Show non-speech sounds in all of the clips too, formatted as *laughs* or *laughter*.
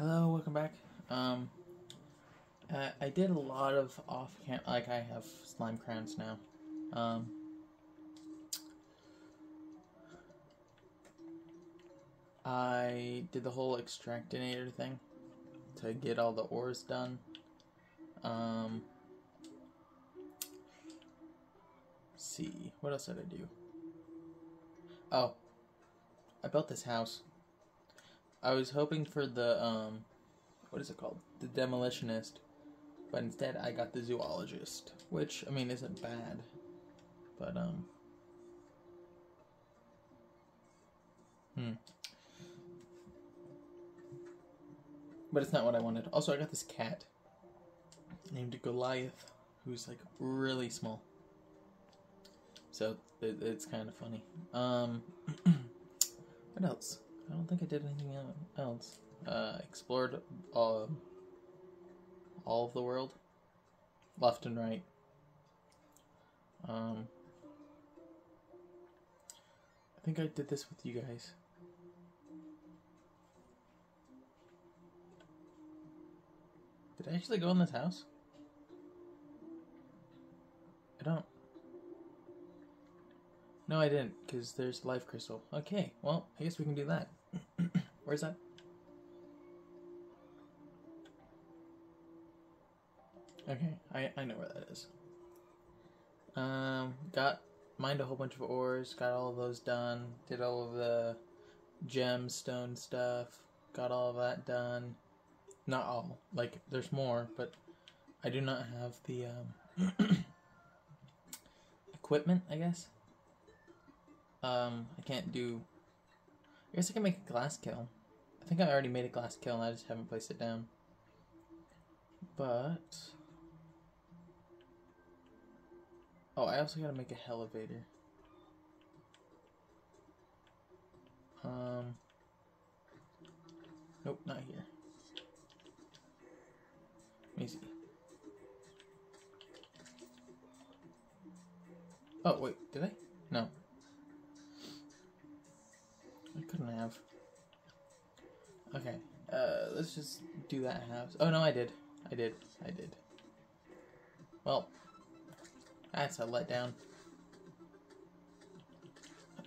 Hello, welcome back. Um, uh, I did a lot of off cam, like I have slime crowns now. Um, I did the whole extractinator thing to get all the ores done. Um, see, what else did I do? Oh, I built this house. I was hoping for the um, what is it called? The demolitionist, but instead I got the zoologist, which I mean isn't bad, but um, hmm. But it's not what I wanted. Also, I got this cat named Goliath, who's like really small. So it, it's kind of funny. Um, *clears throat* what else? I don't think I did anything else. Uh, explored all, all of the world, left and right. Um, I think I did this with you guys. Did I actually go in this house? I don't. No, I didn't, because there's life crystal. Okay, well, I guess we can do that. Where's that? Okay, I, I know where that is. Um, got mined a whole bunch of ores, got all of those done, did all of the gemstone stuff, got all of that done. Not all, like there's more, but I do not have the um, *clears throat* equipment, I guess. Um, I can't do. I guess I can make a glass kiln. I think I already made a glass kiln. I just haven't placed it down. But oh, I also gotta make a elevator. Um, nope, not here. See. Oh wait, did I? No. I have. Okay, uh, let's just do that house. Oh no, I did. I did. I did. Well, that's a letdown.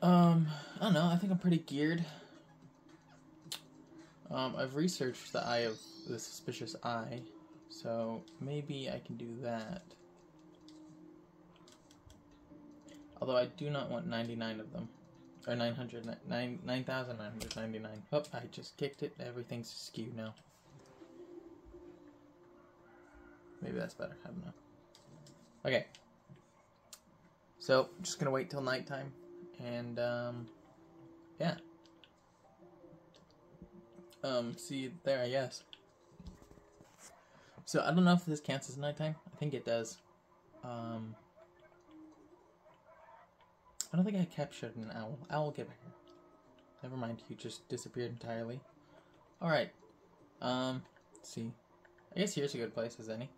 Um, I don't know. I think I'm pretty geared. Um, I've researched the eye of the suspicious eye, so maybe I can do that. Although I do not want 99 of them. Or 900, 9, 9,999. oh, I just kicked it. Everything's skewed now. Maybe that's better. I don't know. Okay. So, just gonna wait till nighttime. And, um, yeah. Um, see there, I guess. So, I don't know if this counts as nighttime. I think it does. Um, I don't think I captured an owl. Owl, get back here. Never mind, you just disappeared entirely. Alright. Um, see. I guess here's a good place as any.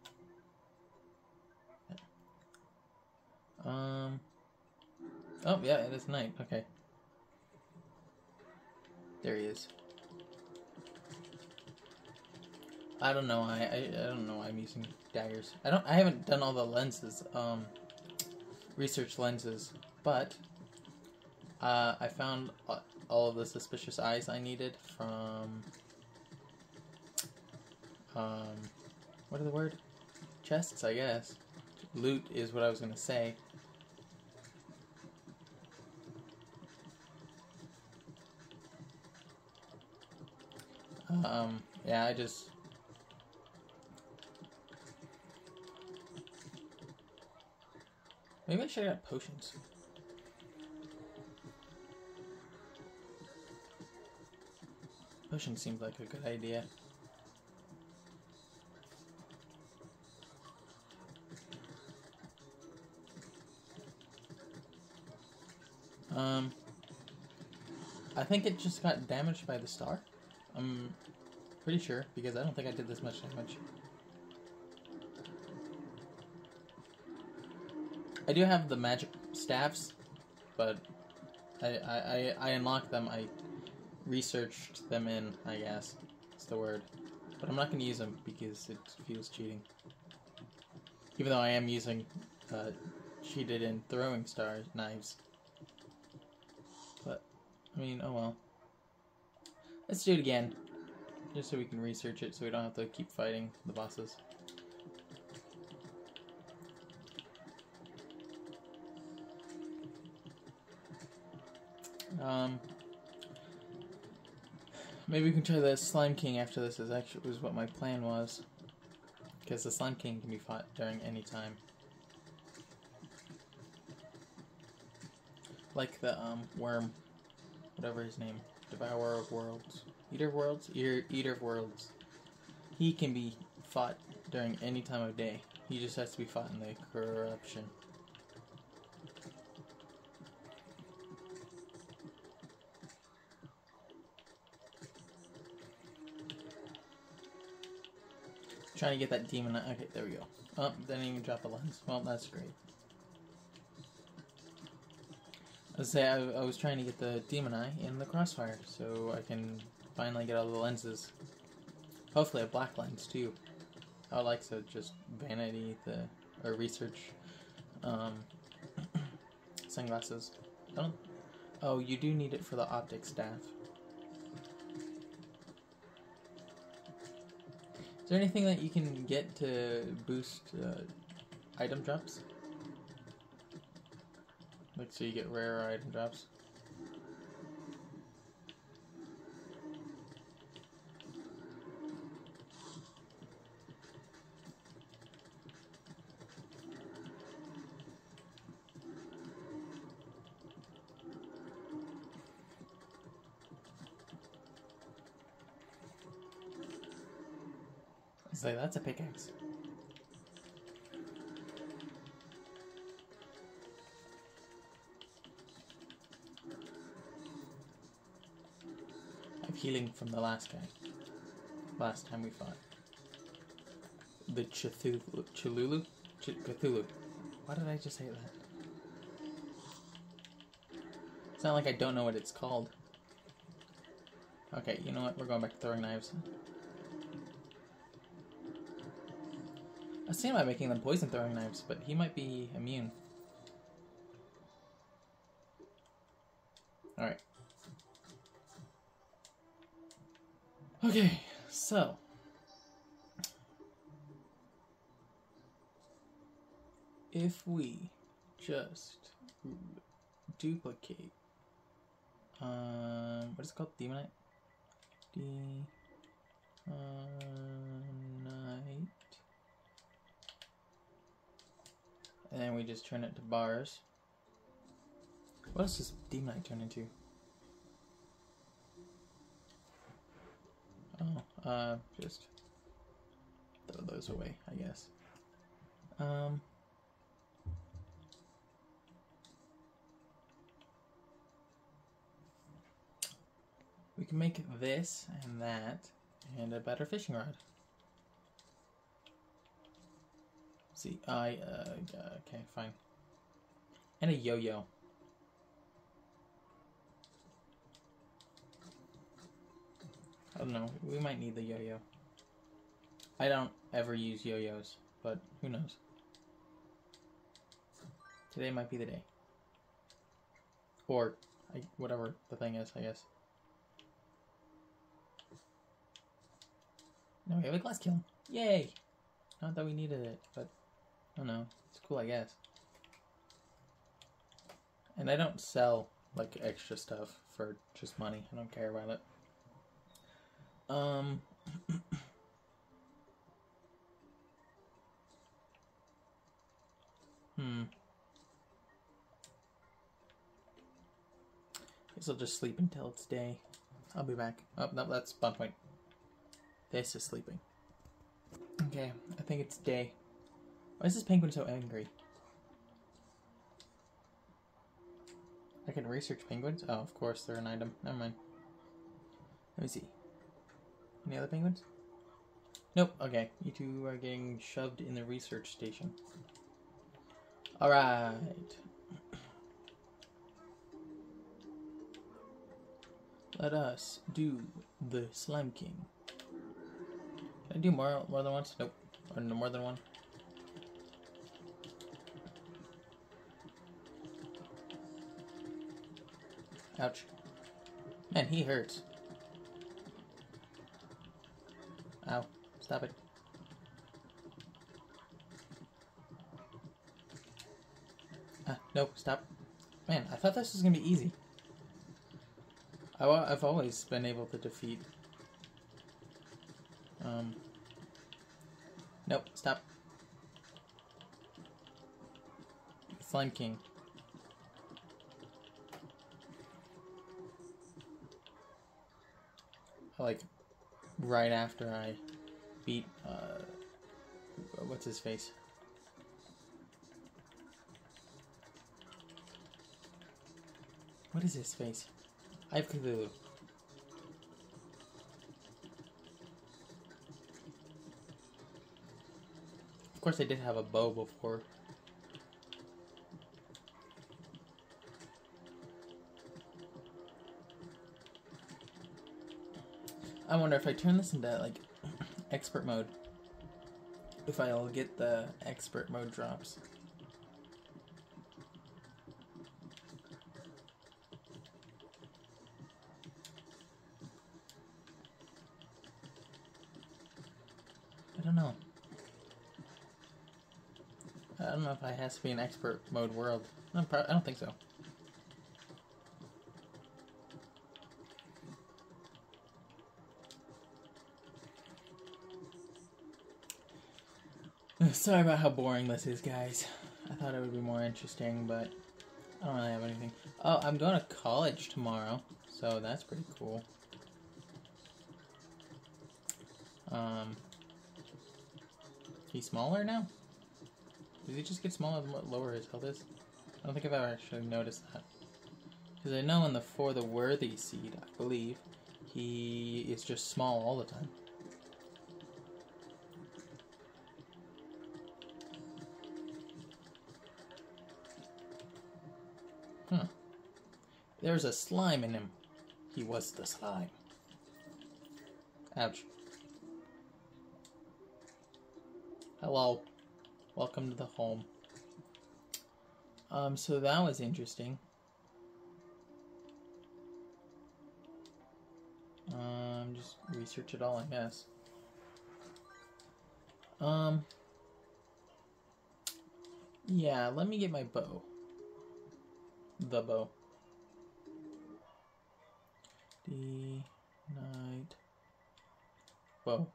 Um. Oh, yeah, it is night. Okay. There he is. I don't know. I, I I don't know why I'm using daggers. I don't. I haven't done all the lenses. Um. Research lenses. But uh, I found all of the suspicious eyes I needed from um, what are the word? Chests, I guess. Loot is what I was gonna say. Um, yeah, I just maybe I should have potions. Seems like a good idea. Um, I think it just got damaged by the star. I'm pretty sure, because I don't think I did this much damage. I do have the magic staffs, but I, I, I, I unlocked them. I researched them in, I guess. It's the word. But I'm not going to use them because it feels cheating. Even though I am using uh, cheated in throwing star knives. But, I mean, oh well. Let's do it again. Just so we can research it so we don't have to keep fighting the bosses. Um, maybe we can try the Slime King after this. Is actually was what my plan was, because the Slime King can be fought during any time. Like the um worm, whatever his name, Devourer of Worlds, Eater of Worlds, Eater Eater of Worlds. He can be fought during any time of day. He just has to be fought in the corruption. Trying to get that demon. Eye okay, there we go. Oh, didn't even drop the lens. Well, that's great. I was say I, I was trying to get the demon eye in the crossfire, so I can finally get all the lenses. Hopefully, a black lens too. I like to just vanity the or research um, *clears throat* sunglasses. Don't. Oh, you do need it for the optic staff. Is there anything that you can get to boost uh, item drops? Like, so you get rare item drops? That's a pickaxe. I'm healing from the last guy. Last time we fought. The. Cthulhu? Ch Cthulhu. Why did I just say that? It's not like I don't know what it's called. Okay, you know what? We're going back to throwing knives. I was thinking about making them poison throwing knives, but he might be immune. Alright. Okay, so. If we just duplicate, um, what is it called? Demonite? D. And then we just turn it to bars. What else does Demonite turn into? Oh, uh, just throw those away, I guess. Um, we can make this and that and a better fishing rod. See. I, uh, okay, fine. And a yo-yo. I don't know. We might need the yo-yo. I don't ever use yo-yos, but who knows. Today might be the day. Or, I, whatever the thing is, I guess. Now we have a glass kiln. Yay! Not that we needed it, but I don't know. It's cool, I guess. And I don't sell like extra stuff for just money. I don't care about it. Um. *clears throat* hmm. I Guess I'll just sleep until it's day. I'll be back. Oh, no, that's point. This is sleeping. Okay, I think it's day. Why is this penguin so angry? I can research penguins? Oh, of course, they're an item. Never mind. Let me see. Any other penguins? Nope. Okay. You two are getting shoved in the research station. Alright. Let us do the Slime King. Can I do more more than once? Nope. Or no more than one? Ouch. Man, he hurts. Ow. Stop it. Ah, nope, stop. Man, I thought this was gonna be easy. I, I've always been able to defeat. Um. Nope, stop. Slime King. Like, right after I beat, uh, what's his face? What is his face? Eye of Cthulhu. Of course, I did have a bow before. I wonder if I turn this into like expert mode, if I'll get the expert mode drops. I don't know. I don't know if it has to be an expert mode world. I don't think so. Sorry about how boring this is, guys. I thought it would be more interesting, but I don't really have anything. Oh, I'm going to college tomorrow, so that's pretty cool. Um, he's smaller now? Does he just get smaller the lower his health is? I don't think I've ever actually noticed that. Because I know in the For the Worthy seed, I believe, he is just small all the time. There's a slime in him. He was the slime. Ouch. Hello. Welcome to the home. Um, so that was interesting. Um, just research it all, I guess. Um, yeah, let me get my bow the bow. D night bow.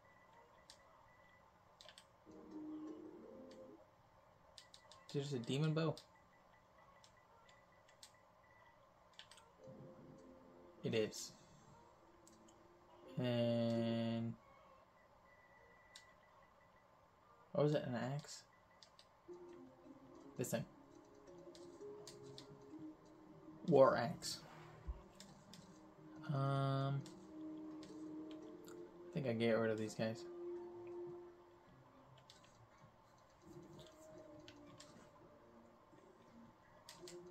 There's a demon bow. It is. And what was it? An axe? This thing. War Axe. Um, I think I get rid of these guys.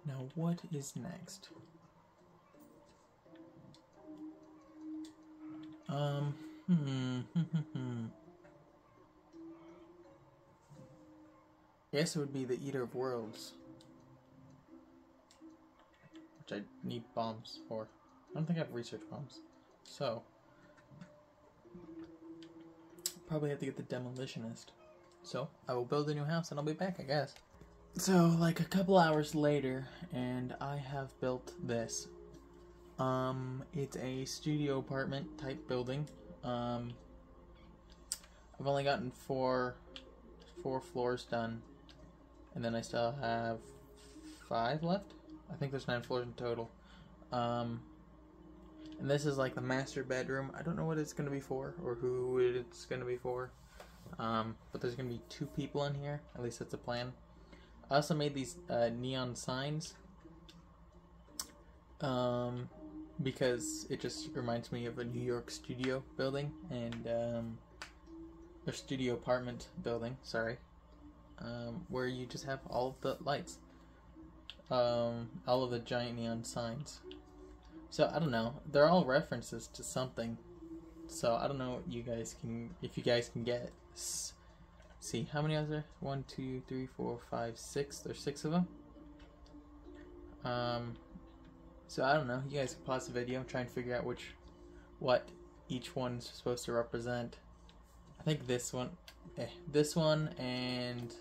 Now, what is next? Um, hmm, *laughs* Yes, it would be the Eater of Worlds which I need bombs for. I don't think I have research bombs. So, probably have to get the demolitionist. So, I will build a new house and I'll be back, I guess. So, like a couple hours later, and I have built this. Um, it's a studio apartment type building. Um, I've only gotten four, four floors done, and then I still have five left. I think there's nine floors in total. Um, and this is like the master bedroom. I don't know what it's going to be for or who it's going to be for. Um, but there's going to be two people in here. At least that's the plan. I also made these uh, neon signs. Um, because it just reminds me of a New York studio building and um, or studio apartment building. Sorry, um, where you just have all the lights um, all of the giant neon signs. So I don't know. They're all references to something. So I don't know you guys can if you guys can get. See how many are there? One, two, three, four, five, six. There's six of them. Um, so I don't know. You guys can pause the video, and try and figure out which, what each one's supposed to represent. I think this one, eh, this one and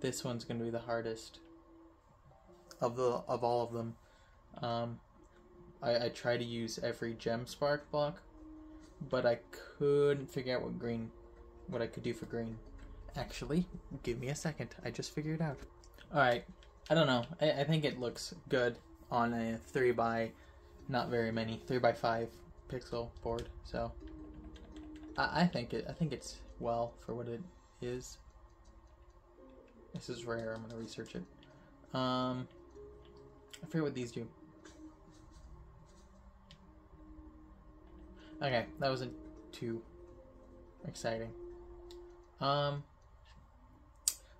this one's gonna be the hardest of the of all of them. Um, I, I try to use every gem spark block, but I couldn't figure out what green, what I could do for green. Actually, give me a second. I just figured it out. All right. I don't know. I, I think it looks good on a three by, not very many, three by five pixel board. So I, I think it. I think it's well for what it is. This is rare. I'm gonna research it. Um, I forget what these do. Okay, that wasn't too exciting. Um,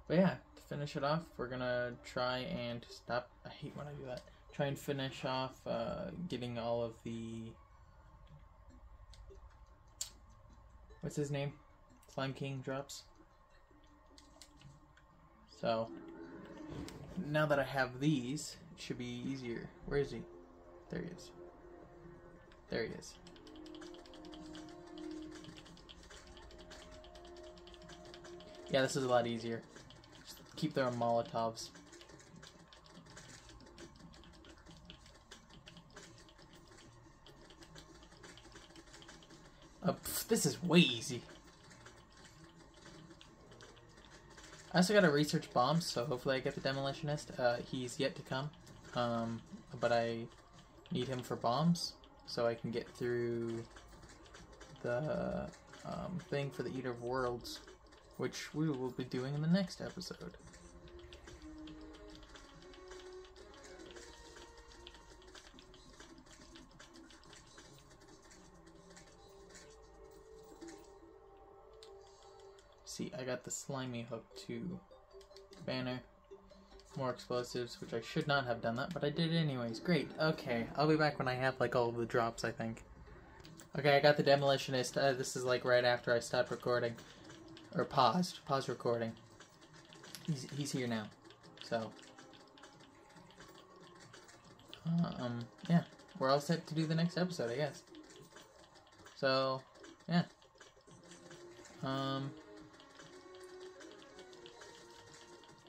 but yeah, to finish it off, we're gonna try and stop. I hate when I do that. Try and finish off uh, getting all of the. What's his name? Slime King drops. So, now that I have these, it should be easier. Where is he? There he is. There he is. Yeah, this is a lot easier. Just keep their Molotovs. Uh, pff, this is way easy. I also gotta research bombs, so hopefully I get the Demolitionist. Uh, he's yet to come, um, but I need him for bombs, so I can get through the um, thing for the Eater of Worlds which we will be doing in the next episode. See, I got the slimy hook to banner. More explosives, which I should not have done that, but I did it anyways. Great. Okay, I'll be back when I have like all the drops, I think. Okay, I got the demolitionist. Uh, this is like right after I stopped recording or paused, pause recording. He's he's here now, so um yeah, we're all set to do the next episode, I guess. So yeah, um,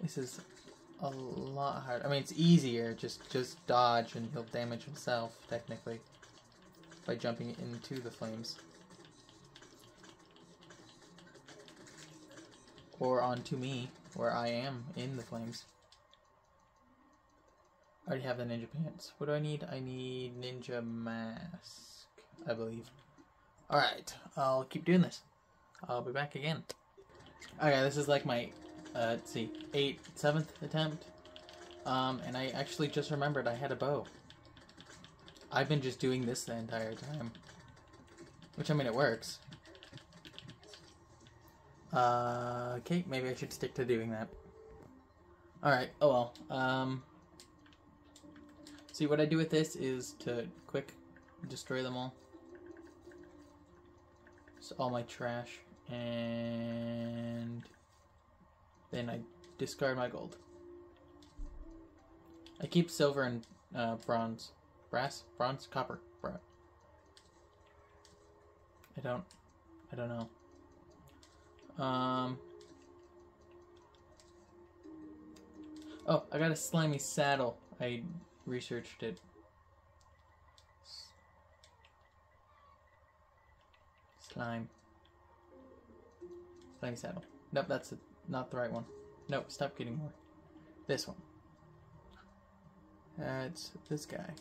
this is a lot harder. I mean, it's easier. Just just dodge and he'll damage himself technically by jumping into the flames. Or onto me, where I am in the flames. I already have the ninja pants. What do I need? I need ninja mask, I believe. Alright, I'll keep doing this. I'll be back again. Okay, this is like my, uh, let's see, eighth, seventh attempt. Um, and I actually just remembered I had a bow. I've been just doing this the entire time. Which, I mean, it works. Uh, okay, maybe I should stick to doing that. Alright, oh well. Um, see, what I do with this is to quick destroy them all. It's all my trash. And then I discard my gold. I keep silver and uh, bronze. Brass? Bronze? Copper. Bra I don't... I don't know. Um. Oh, I got a slimy saddle. I researched it. Slime. Slimy saddle. Nope, that's a, not the right one. Nope, stop getting more. This one. That's this guy.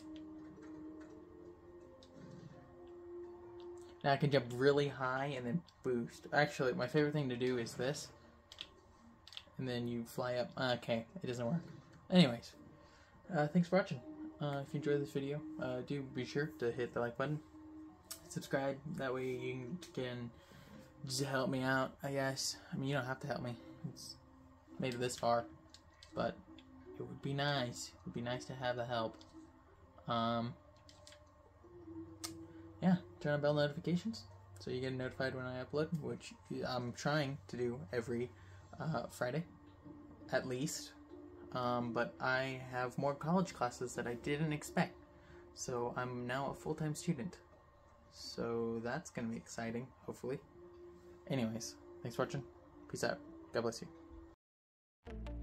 I can jump really high and then boost. Actually, my favorite thing to do is this. And then you fly up. Okay, it doesn't work. Anyways, uh, thanks for watching. Uh, if you enjoyed this video, uh, do be sure to hit the like button. Subscribe, that way you can just help me out, I guess. I mean, you don't have to help me. It's made it this far. But it would be nice. It would be nice to have the help. Um, turn on bell notifications. so you get notified when I upload, which I'm trying to do every uh, Friday, at least. Um, but I have more college classes that I didn't expect, so I'm now a full time student. So that's gonna be exciting, hopefully. Anyways, thanks for watching. Peace out. God bless you.